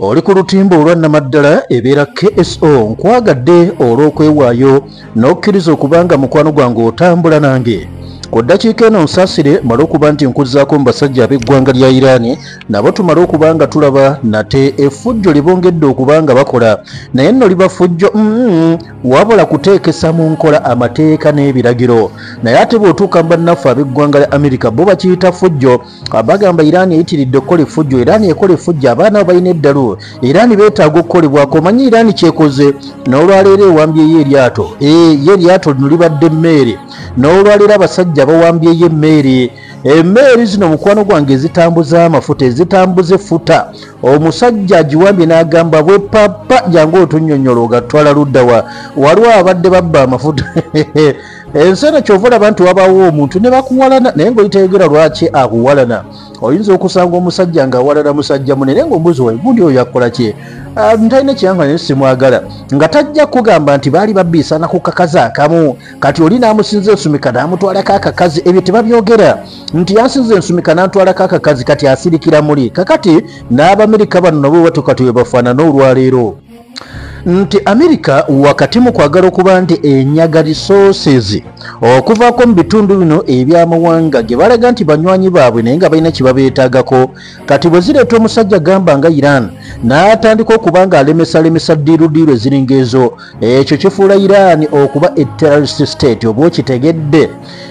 oli ku lutimba olwannamaddala ebeera kso nkwagadde olw'okwewaayo n'okkiriza okubanga mukwano gwange otambula nange ku ddakiika eno nsaasire male okuba nti nkuzzaako mu basajja ab'eggwanga lya iraani nabo tumale okuba nga tulaba nate effujjo libongedde okuba nga bakola. Naye nno liba ffujjo mm, wabula kuteekesa mu nkola amateeka n'ebiragiro. Naye ate bw'otuuka bannaffe ab'eggwanga lya amerika bo bakiyita ffujjo bagamba iraani eyitiridde okukola effujjo iraani ekola effujjo abaana abo balina eddalu. Iraani beetaaga okukolebwako omanyi iraani kyekoze? N'olwaleero ewambyeyo eryato ye eryato lino libadde emmeeri n'olwaleero abasajja bawambyeyo emmeeri. Emmeeri zino mukwano gwange ezitambuza amafuta ezitambuza effuta omusajja agiwambye n'agamba bwe papa jangu otunnyonnyola ogatwala luddawa waliwo abadde babba amafuta ensi eno kyova olaba nti wabaawo omuntu ne bakuwalana naye ng'olitegeera lwaki akuwalana? Oyinza okusanga omusajja ng'awalana musajja munene ng'ombuzi wayi gundi oyo akola ki ntalina kyeyanga naye simwagala. Nga tajja kugamba nti baali babbiisana ku kakazi akamu. Kati oli n'amusinza ensumika n'amutwalako akakazi ebyo tebabyogera. Nti yansinza ensumika n'antwalako akakazi kati asirikira muli. Kakati n'abamerika bano nabo batukati we bafaanana olwaleero nti amerika wakati mu kwagala okuba nti enyaga resources okuvaako mu bitundu bino ebyamawanga ge balaga nti banywanyi baabwe naye nga balina kye babeetaagako kati bwe zireeta omusajja gamba nga iran n'atandika okuba nga alemesalemesa ddiirudiiru eziringa ezo ekyo kifuula iran okuba eterrorist state oba okitegedde.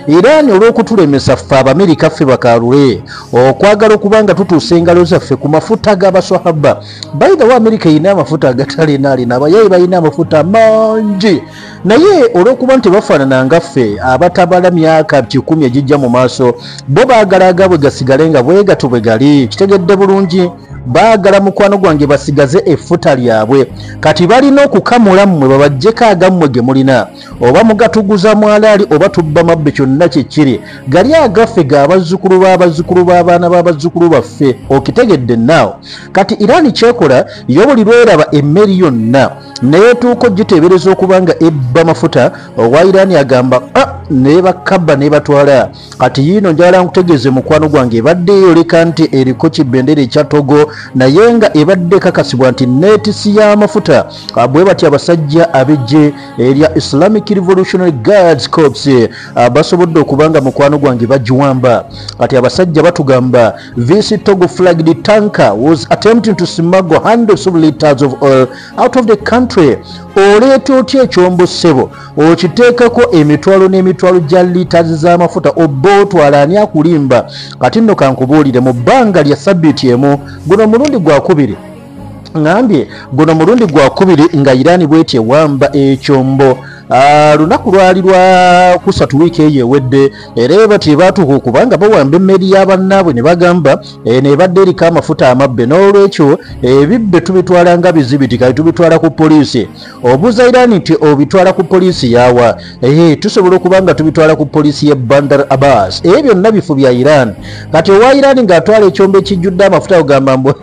Iran olw'okutulemesa ffe abamerika ffe bakalule okwagala okuba nga tutuusa engalo zaffe ku mafuta g'abaswahaba baithawo amerika erina amafuta agatalinaalina abayayi balina amafuta mangi. Naye olw'okuba nti bafaanana nga ffe abatabala myaka kikumi egijja mu maaso bo baagala agabwe gasigale nga bwegatu bwe gali. Kitegedde bulungi baagala mukwano gwange basigaze effuta lyabwe. Kati balina okukamula mmwe babajjeko agammwe ge mulina. Oba mugatuguza mwalaali oba tubba mabbe kyonna kyekiri gali agaffe gaabazzukulu b'abazzukulu b'abaana b'abazzukulu baffe okitegedde naawo. Kati iraani kyekola yo buli lweraba emmeri yonna. Neetuuka ogiteebereza okuba nga ebba mafuta owa iraani agamba ah, nebakabba nebatwala kati yiino njala nkutegeeze mukwano gwange ebadde eyoleka nti eriko kibendera ekya togo naye nga ebadde kakasibwa nti neetisi y'amafuta bwe bati abasajja abejje erya islamic revolutionary guards corps basobodde okuba nga mukwano gwange bagiwamba. Kati abasajja batugamba this togo flagged tanker was attempting to smuggle hundreds of liters of oil out of the country. Oleeta otya ekyombo ssebo? Okiteekako emitwalo n'emitwalo gya liitazi z'amafuta oba otwala ani akulimba? Kati nno kankubuulire mu bbanga lya sabbiiti emu guno mulundi gwakubiri ŋambye guno mulundi gwakubiri nga iraani bweti ewamba ekyombo. Lunaku lwali lwa kusatu wiiki eyo ewedde era eba tebatuuka okubanga bawamba emmeri y'abannaabwe ne bagamba nebadde eriko amafuta amabbe. N'olwekyo ebibbe tubitwala nga bizibiti kati tubitwala ku poliisi. Obuuza iraani nti obitwala ku poliisi yawa tusobola okuba nga tubitwala ku poliisi ye bandar abbas. Ebyo byonna bifu bya iran. Kati owa iraani ng'atwala ekyombo ekijjudde amafuta ogamba mbu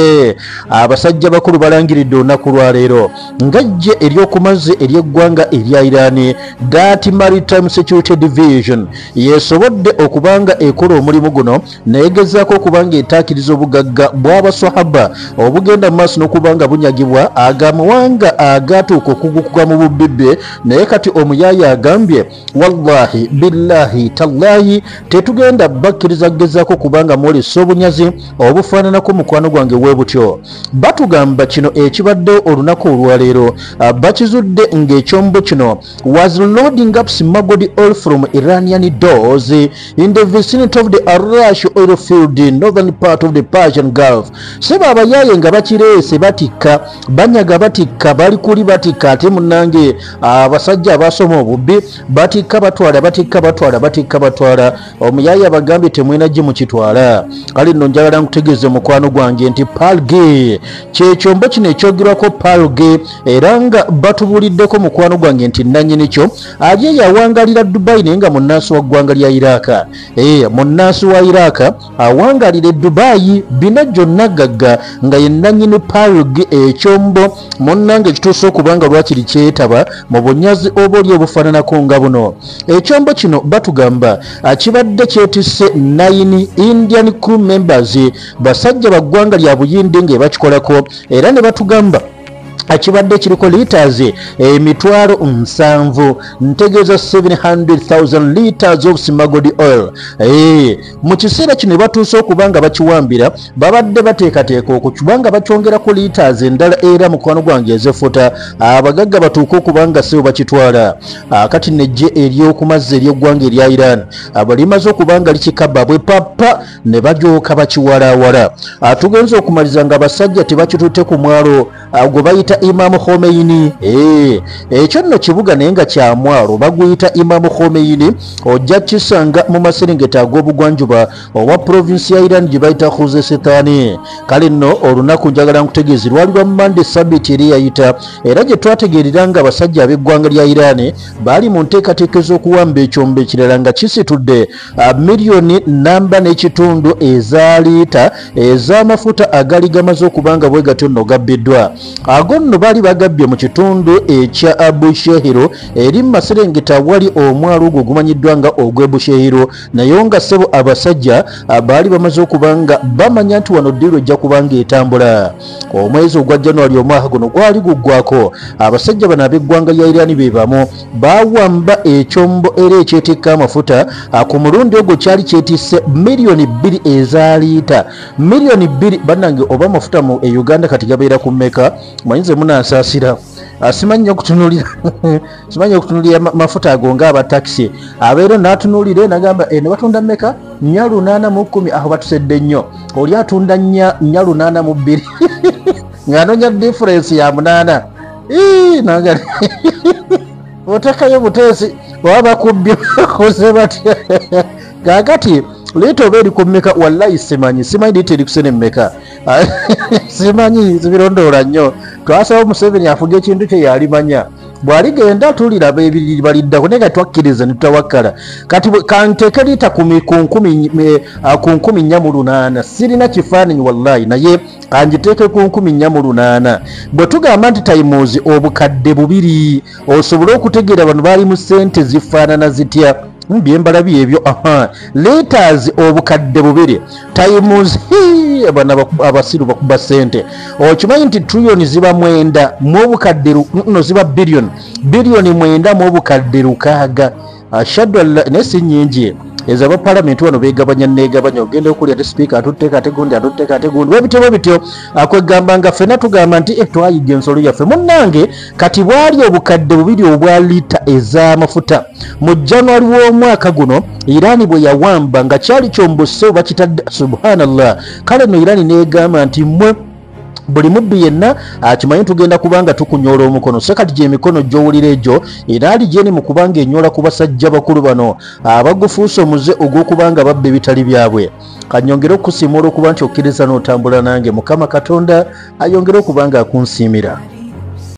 abasajja bakulu balangiridde olunaku lwaleero ngajje ery'oku mazzi ery'eggwanga erya iraani dat maritime security division yesobodde okubanga ekola omulimu guno neegezaako okubanga etaakiriza obugagga bw'abaswahaba obugenda mu maaso n'okubanga bunyagibwa agamawanga agatuuka okugukuka mu bubibbe naye kati omuyaaya agambye wallahi billahi tallahi tetugenda bakkiriza kugezaako kubanga mwolesa obunyazi obufaananako mukwano gwange bwe butyo batugamba kino ekibadde olunaku olwaleero. Bakizudde ng'ekyombo kino was loading up smuggled oil from iranian doors in the vicinity of the arash oil field northern part of the persian gulf. Seba abayaaye nga bakireese batikka banyaga batikka bali kuli batikka ate munange abasajja abasoma obubbi batikka batwala batikka batwala batikka batwala. Omuyaaye abagambye temwena gye mukitwala. Kale nno njagala nkutegeeze mukwano gwange nti palge kyekyombo kino ekyogerwako palge era nga batubuuliddeko mukwano gwange nti nanyini kyo ali yawangalira dubayi naye nga munnansi wa ggwanga lya iraka e, munnansi wa iraka awangalira edubayi bina gyonna gagga nga ye nanyini palge ekyombo. Munnange kituusa okuba nga lwakiri kyetaba mu bunyazi oba oli obufaananako nga buno. Ekyombo kino batugamba kibadde kyetisse 9 indian crew members basajja baggwanga lya buyindi ng'ebakikola bakiyogerako era ne batugamba kibadde kiriko litas emitwalo nsanvu. Ntegeeza 700,000 litas of smagod oil. Eh, mu kiseera kino batuuse okuba nga bakiwambira babadde bateekateeka okukiba nga bakyongerako litas endala era mukwano gwange ezefuta abagagga batuuke okuba nga sebo bakitwala. Kati nejje eryokumazzi ery'eggwanga erya iran. Limaze okuba nga likikaba bwe papa ne bajooka bakiwalaawala tugenza okumaliza nga abasajja tebakitutte ku mwalo. Gwe bayita imamu khomeini. Eh, ekyo nno kibuga naye nga kyamwalo baguyita imamu khomeini ojja kisanga mu maserengeta ag'obugwanjuba owa provinsi ya iran gye bayita khuzesitani kale nno olunaku njagala nkutegeezi lwali lwa mande sabiti eri yayita era gye twategeerera nga abasajja ab'eggwanga lya iran baali mu nteekateeka ez'okuwamba ekyombo ekirala nga kisitudde miliyoni namba n'ekitundu eza liita ez'amafuta agali gamaze okuba nga bwe gatyo nno gabbiddwa. Ago nno baali bagabbye mu kitundu ekya abushehiro eri mumaserengeta wali omwalo ogwo gumanyiddwa nga ogwebushehiro naye nga ssebo abasajja baali bamaze okuba nga bamanya nti wano ddiiro ejja kuba nga etambula. Omwezi ogwa januari omwaka guno gwali guggwako. Abasajja bano ab'eggwanga lya irani be bamu bawamba ekyombo era ekyetikka amafuta ku mulundi ogwo kyali kyetisse miliyoni bbiri eza liita. Miliyoni bbiri bannange oba amafuta mu e uganda kati gabeera ku mmeka mwanyinze munansaasira ah, simanyi okutunulira mafuta ago ngaaba takisi abeera natunulire nagamba e, nebatunda mmeka? Nya lunaana mu kkumi. Aho batusedde nnyo. Oli atunda nya lunaana mu bbiri. Ng'anonya differensi ya munaana. Naga otekayo buteesi oba bakubbye bakoze batya kakati leeta oba eri ku mmeka? Wallayi simanyi simanyi liita eri kusene mmeka. Simanyi zibirondoola nnyo. Twasaba museveni afuga ekintu kye yalimanya bwaligenda tuliraba ebiriri baliddako naye kati twakkiriza netutawakkala kati kanteeke liita ku nkumi nnya mu lunaana sirina kifaananyi wallahi naye kanjiteeke ku nkumi nnya mu lunaana bwe tugamba nti taimuzi obukadde bubiri osobole okutegeera bano baali mu ssente zifaanana zitya byembalabye ebyo letas obukadde bubiri. Times bana abasiru bakuba sente okimanyi nti trilioni ziba mwenda muobukadde no ziba biliyoni biliyoni mwenda muobukadde lukaaga. Naye si nyingi ezo abapalamenti wano begabanya negabanya ogenda okulya te sipiika atutteka ate gundi atutteka ate gundi webityo bwebityo akwegamba nga ffena tugamba nti eh, twayiga ensolo yaffe. Munnange kati bwali obukadde bubiri obwa liita ez'amafuta mu januari w'omwaka guno iraani bwe yawamba nga kyali kyombose oba kitadde subhanallah. Kale no iraani negamba nti mmwe buli mubbi yenna akimanyi tugenda kubanga tukunyoola omukono. So kati gyemikono gyowulira egyo eraali gyeni mu kubanga enyola ku basajja bakulu bano. Abagufuusa omuze ogw'okubanga babba ebitali byabwe. Kanyongere okukusiima olw'okuba nti okkiriza n'otambula nange. Mukama katonda ayongere okuba nga akunsiimira